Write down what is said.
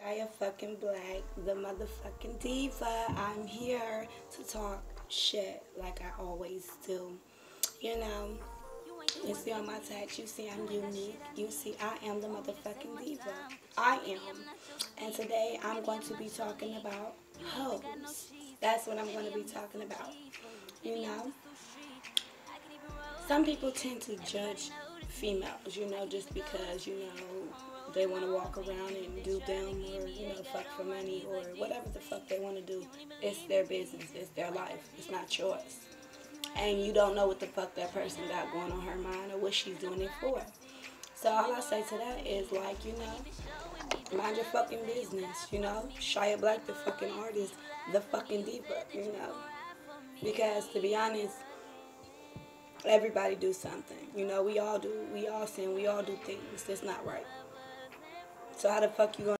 Shia fucking Black, the motherfucking diva. I'm here to talk shit like I always do. You know, you see on my text, you see I'm unique. You see I am the motherfucking diva. I am. And today I'm going to be talking about hoes. That's what I'm going to be talking about. You know, some people tend to judge females, you know, just because, you know, they want to walk around and do them or, you know, fuck for money or whatever the fuck they want to do. It's their business. It's their life. It's not yours. And you don't know what the fuck that person got going on her mind or what she's doing it for. So all I say to that is like, you know, mind your fucking business, you know. Shia Black, the fucking artist, the fucking diva, you know. Because to be honest, everybody do something. You know, we all do. We all sin. We all do things that's not right. So how the fuck you gonna